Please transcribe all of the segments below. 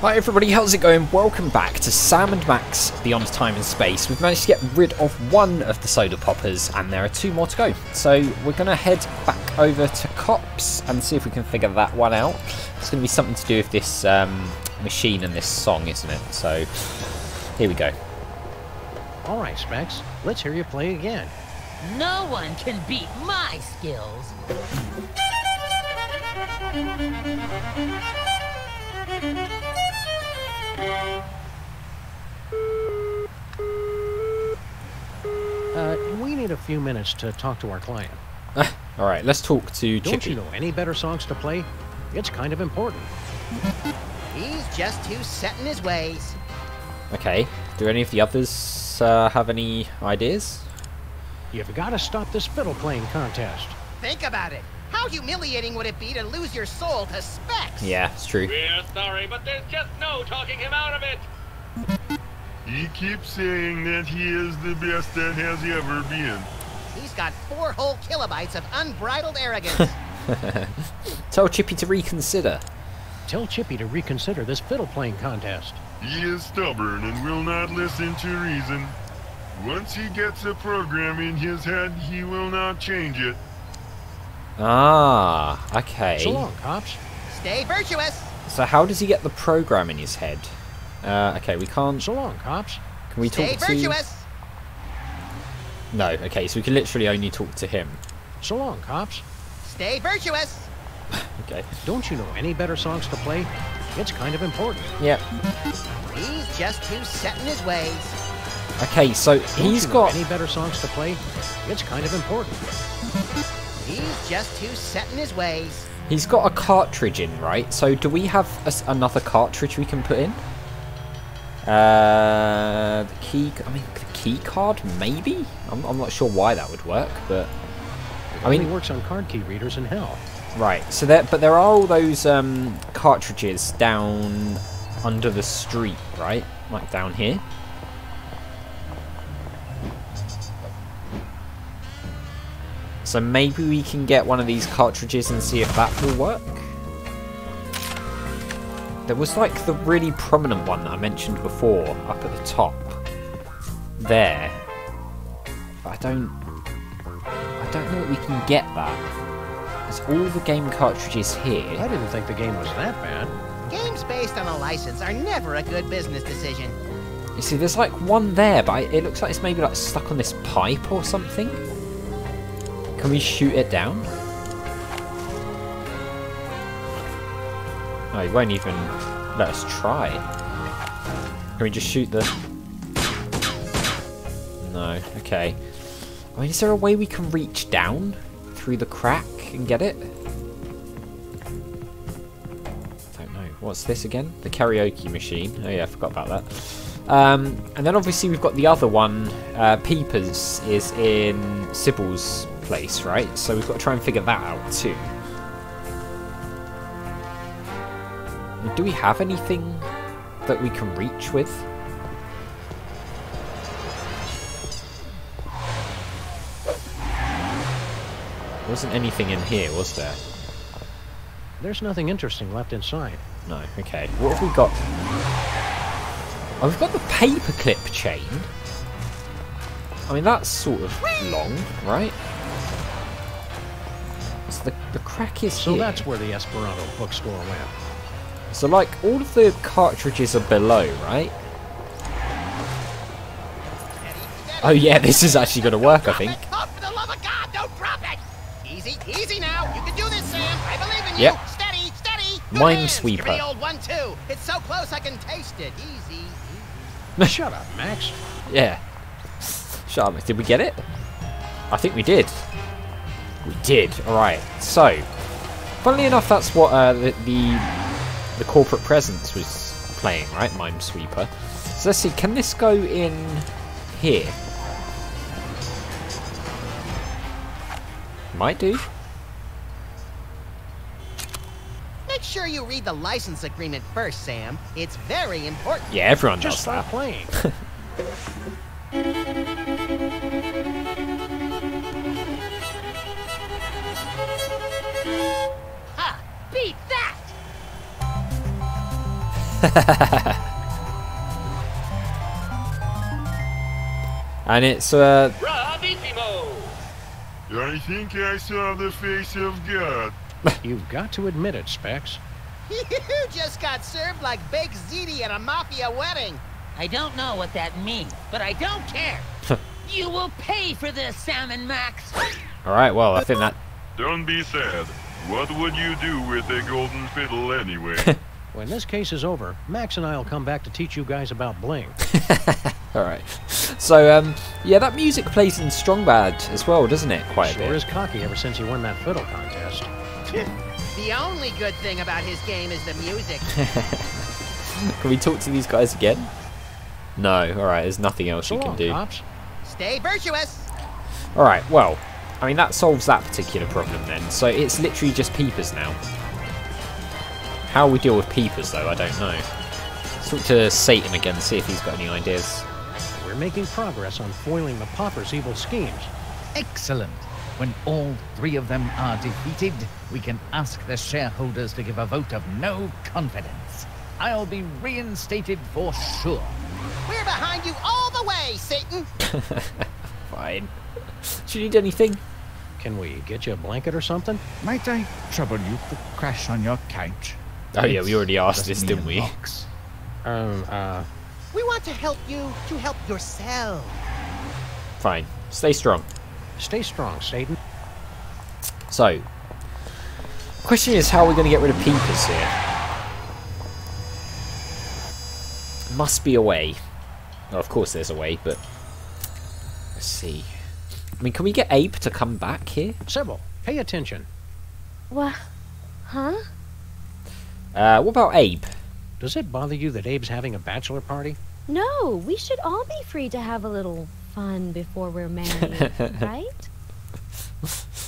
Hi everybody, how's it going? Welcome back to Sam and Max Beyond Time and Space. We've managed to get rid of one of the soda poppers and there are two more to go. So we're going to head back over to Cops and see if we can figure that one out. It's going to be something to do with this um, machine and this song, isn't it? So here we go. All right, Specs, let's hear you play again. No one can beat my skills. Few minutes to talk to our client. Alright, let's talk to Don't Chippy. you know any better songs to play? It's kind of important. He's just too set in his ways. Okay, do any of the others uh, have any ideas? You've got to stop this fiddle playing contest. Think about it. How humiliating would it be to lose your soul to Specs? Yeah, it's true. We're sorry, but there's just no talking him out of it. He keeps saying that he is the best that has ever been. He's got four whole kilobytes of unbridled arrogance. Tell Chippy to reconsider. Tell Chippy to reconsider this fiddle playing contest. He is stubborn and will not listen to reason. Once he gets a program in his head, he will not change it. Ah, okay. So long, cops. Stay virtuous. So how does he get the program in his head? Uh, okay, we can't. So long, cops. Can we Stay talk to? Virtuous. No. Okay, so we can literally only talk to him. So long, cops. Stay virtuous. Okay. Don't you know any better songs to play? It's kind of important. Yep. He's just too set in his ways. Okay, so Don't he's you know got. any better songs to play? It's kind of important. He's just too set in his ways. He's got a cartridge in, right? So do we have a s another cartridge we can put in? Uh, the key. I mean, the key card, maybe. I'm, I'm not sure why that would work, but It I mean- only works on card key readers in hell. right. So that, but there are all those um, cartridges down under the street, right? Like down here. So maybe we can get one of these cartridges and see if that will work. There was like the really prominent one that I mentioned before, up at the top. There. But I don't... I don't know that we can get that. There's all the game cartridges here. I didn't think the game was that bad. Games based on a license are never a good business decision. You see, there's like one there, but it looks like it's maybe like stuck on this pipe or something. Can we shoot it down? Oh, he won't even let us try. Can we just shoot the... No, okay. I mean, is there a way we can reach down through the crack and get it? I don't know. What's this again? The karaoke machine. Oh yeah, I forgot about that. Um, and then obviously we've got the other one. Uh, Peepers is in Sybil's place, right? So we've got to try and figure that out too. Do we have anything that we can reach with? Wasn't anything in here, was there? There's nothing interesting left inside. No, okay. What have we got? Oh, we've got the paperclip chain. I mean, that's sort of long, right? So the, the crack is So here. that's where the Esperanto bookstore went. So, like, all of the cartridges are below, right? Oh, yeah, this is actually going to work, I think. Easy, now. You can do this, Sam. I believe in Yep. you. Steady, steady. Good Minesweeper. Give me the old one too. It's so close I can taste it. Easy. easy. Shut up, Max. Yeah. Shut up. Max. Did we get it? I think we did. We did. Alright. So, funnily enough, that's what uh, the, the the corporate presence was playing, right? Minesweeper. So let's see. Can this go in here? Might do. Sure you read the license agreement first, Sam. It's very important. Yeah, everyone Just does stop playing. Ha! Beat that! and it's uh, Bravissimo! I think I saw the face of God. You've got to admit it, Specs. You just got served like baked ziti at a mafia wedding. I don't know what that means, but I don't care. you will pay for this, Sam and Max. all right. Well, I think that Don't be sad. What would you do with a golden fiddle anyway? When this case is over, Max and I'll come back to teach you guys about bling. All right. So, um, yeah, that music plays in Strong Bad as well, doesn't it? Quite a bit. Sure is cocky ever since he won that fiddle contest. The only good thing about his game is the music. Can we talk to these guys again? No. All right. There's nothing else So you can long, do. cops. Stay virtuous. All right. Well, I mean that solves that particular problem then. So it's literally just peepers now. How we deal with peepers though, I don't know. Let's talk to Satan again, see if he's got any ideas. We're making progress on foiling the Popper's evil schemes. Excellent. When all three of them are defeated, we can ask the shareholders to give a vote of no confidence. I'll be reinstated for sure. We're behind you all the way, Satan. Fine. Do you need anything? Can we get you a blanket or something? Might I trouble you to crash on your couch? Oh yeah, we already asked this, me didn't we? Vox. Um, uh, We want to help you to help yourself. Fine. Stay strong. Stay strong, Satan. So, question is how are we going to get rid of peepers here? Must be a way. Oh, of course there's a way, but let's see. I mean, can we get Abe to come back here? Sybil, pay attention. What? Huh? Uh, what about Abe? Does it bother you that Abe's having a bachelor party? No, we should all be free to have a little fun before we're married, right?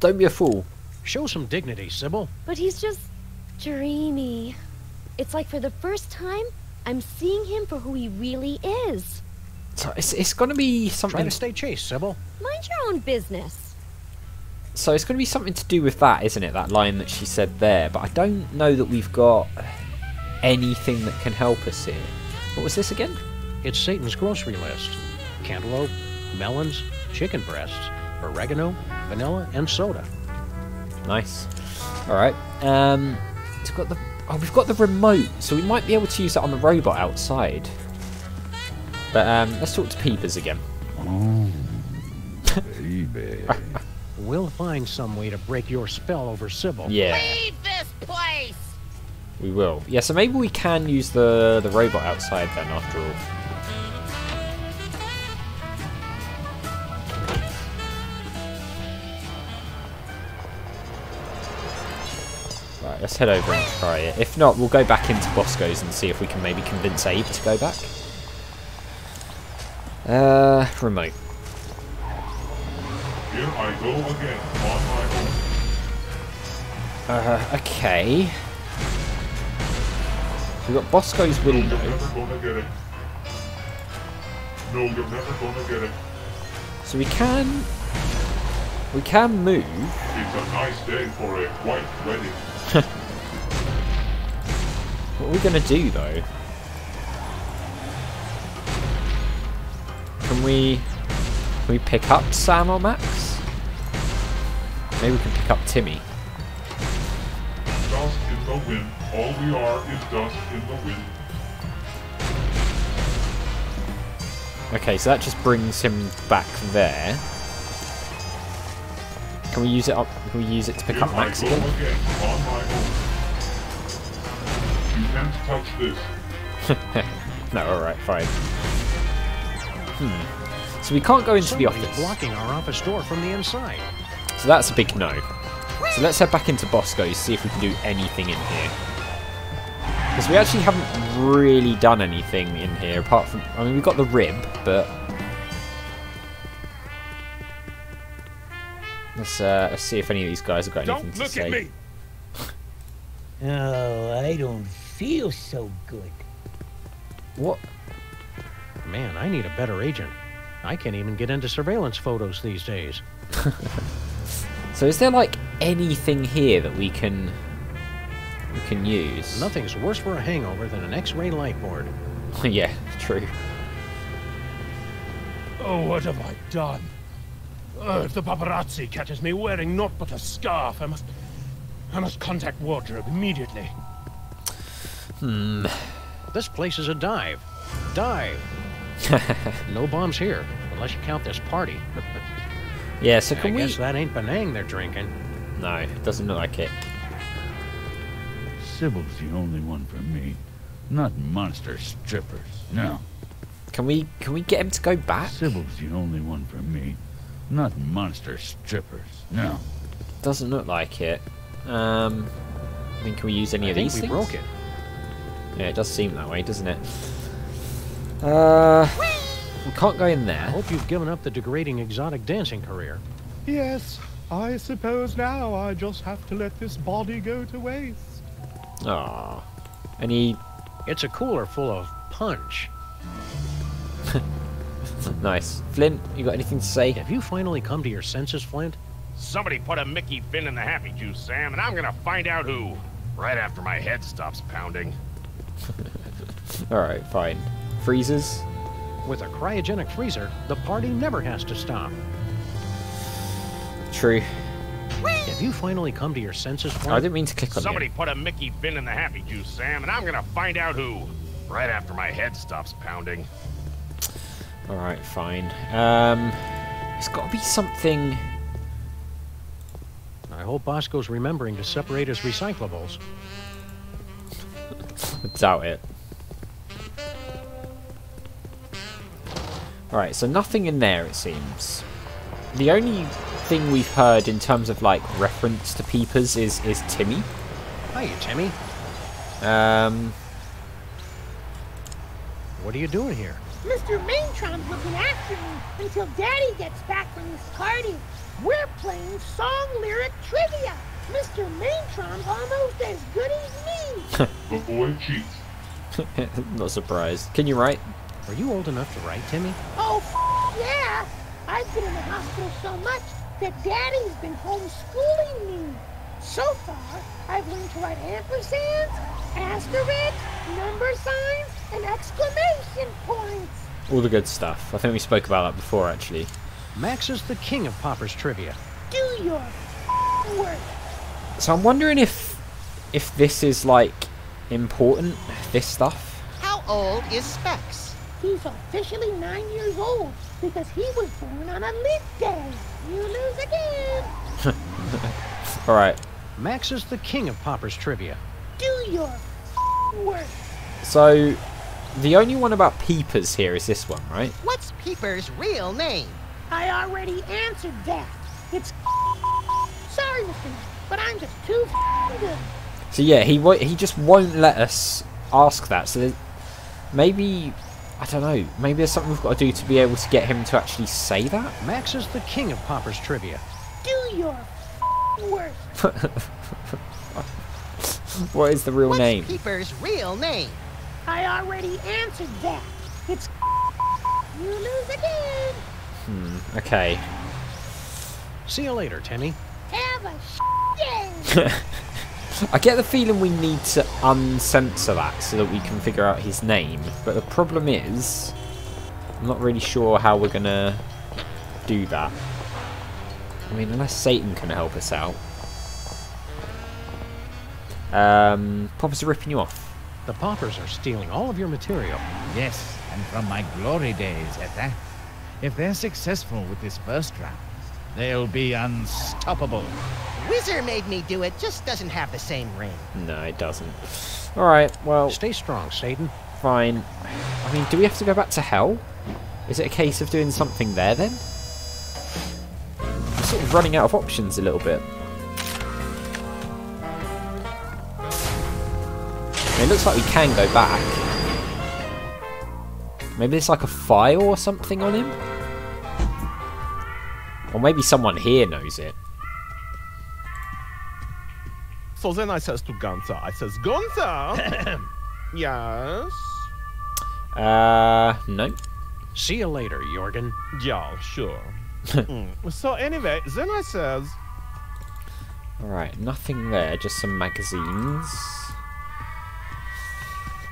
Don't be a fool. Show some dignity, Sybil. But he's just dreamy. It's like for the first time, I'm seeing him for who he really is. So it's, it's going to be Try something. to stay chaste, Sybil. Mind your own business. So it's going to be something to do with that, isn't it? That line that she said there. But I don't know that we've got anything that can help us here. What was this again? It's Satan's grocery list. Cantaloupe, melons, chicken breasts, oregano, vanilla, and soda. Nice. All right. Um, it's got the. Oh, we've got the remote, so we might be able to use that on the robot outside. But um, let's talk to Peepers again. Baby. We'll find some way to break your spell over Sybil. Yeah, Leave this place! we will. Yeah, so maybe we can use the the robot outside then, after all. Let's head over and try it. If not, we'll go back into Bosco's and see if we can maybe convince Abe to go back. Uh, remote. Here I go again, on my own. Uh, okay. We've got Bosco's No, you're window. never gonna get it. No, you're never gonna get it. So we can... We can move. It's a nice day for a white wedding. What are we going to do, though? Can we... Can we pick up Sam or Max? Maybe we can pick up Timmy. Dust in the wind. All we are is dust in the wind. Okay, so that just brings him back there. Can we use it up? Can we use it to pick Here up Max again? You can't touch this. No, alright, fine. Hmm. So we can't go into the office. blocking our office door from the inside. So that's a big no. So let's head back into Bosco's, see if we can do anything in here. Because we actually haven't really done anything in here, apart from... I mean, we've got the rib, but... Let's, uh, let's see if any of these guys have got anything to say. At me. Oh, I don't feel so good. What? Man, I need a better agent. I can't even get into surveillance photos these days. So is there, like, anything here that we can... we can use. Nothing's worse for a hangover than an X-ray light board. yeah, true. Oh, what have I done? Oh, if the paparazzi catches me wearing naught but a scarf, I must... I must contact wardrobe immediately. Hmm. This place is a dive. Dive. no bombs here, unless you count this party. Yeah, so I can we... guess that ain't Penang they're drinking. No, it doesn't look like it. Sybil's the only one for me. Not monster strippers. No. Can we can we get him to go back? Sybil's the only one for me. Not monster strippers. No. Doesn't look like it. Um, I mean, can we use any I of think these we things? broke it. Yeah, it does seem that way, doesn't it? Uh, we can't go in there. I hope you've given up the degrading exotic dancing career. Yes, I suppose now I just have to let this body go to waste. Ah, any It's a cooler full of punch. nice. Flint, you got anything to say? Have you finally come to your senses, Flint? Somebody put a Mickey Finn in the Happy Juice, Sam, and I'm gonna find out who. Right after my head stops pounding. All right, fine. Freezes? With a cryogenic freezer, the party never has to stop. True. Have you finally come to your senses, I Flint? didn't mean to click on Somebody it. put a Mickey Finn in the Happy Juice, Sam, and I'm gonna find out who. Right after my head stops pounding. All right, fine. Um, it's got to be something. I hope Bosco's remembering to separate his recyclables. I doubt it. Alright, so nothing in there it seems. The only thing we've heard in terms of like reference to peepers is is Timmy. Hiya, Timmy. Um What are you doing here? Mr. Maimtron's looking after me until Daddy gets back from his party. We're playing song lyric trivia. Mr. Maimtron's almost as good as me. The boy cheats. not surprised. Can you write? Are you old enough to write, Timmy? Oh, f- yeah. I've been in the hospital so much that Daddy's been homeschooling me. So far, I've learned to write ampersands, asterisks, number signs, and exclamation points. All the good stuff. I think we spoke about that before actually. Max is the king of Popper's trivia. Do your f- work. So I'm wondering if if this is like important, this stuff. How old is Specs? He's officially nine years old because he was born on a leap day. You lose again. Alright. Max is the king of Popper's trivia. Do your work. So the only one about peepers here is this one, right? What's Peeper's real name? I already answered that. It's sorry, Mr. Knight, but I'm just too f- good. So yeah, he he just won't let us ask that. So maybe I don't know. Maybe there's something we've got to do to be able to get him to actually say that. Max is the king of Popper's trivia. Do your f- work. what is the real What's name? Peeper's real name? I already answered that. It's you lose again. Hmm. Okay. See you later, Timmy. Have a sh- day. I get the feeling we need to uncensor that so that we can figure out his name. But the problem is, I'm not really sure how we're gonna do that. I mean, unless Satan can help us out. Um, Poppers are ripping you off. The Poppers are stealing all of your material. Yes, and from my glory days at that. If they're successful with this first round, they'll be unstoppable. Wizard made me do it, just doesn't have the same ring. No, it doesn't. Alright, well, Stay strong, Satan. fine. I mean, do we have to go back to hell? Is it a case of doing something there then? We're sort of running out of options a little bit. It looks like we can go back. Maybe there's like a file or something on him? Or maybe someone here knows it. So then I says to Gunther, I says, Gunther! yes? Uh, no. See you later, Jurgen. Yeah, sure. Mm. So anyway, then I says, Alright, nothing there, just some magazines.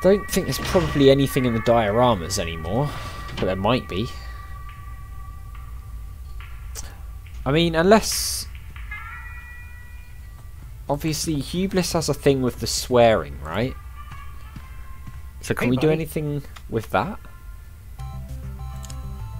Don't think there's probably anything in the dioramas anymore, but there might be. I mean, unless... Obviously, Hublis has a thing with the swearing, right? So can Hey, we do anything with that?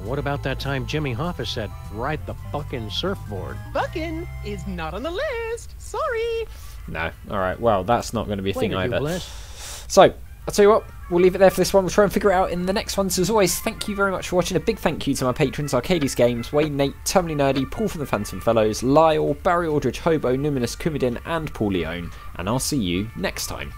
What about that time Jimmy Hoffa said, ride the fucking surfboard? Buckin is not on the list. Sorry. No. Alright, well, that's not going to be a Way thing either. Bliss. So, I'll tell you what, we'll leave it there for this one. We'll try and figure it out in the next one. So, as always, thank you very much for watching. A big thank you to my patrons Arcades Games, Wayne, Nate, Terminally Nerdy, Paul from the Phantom Fellows, Lyle, Barry Aldridge, Hobo, Numinous, Kumidin, and Paul Leone. And I'll see you next time.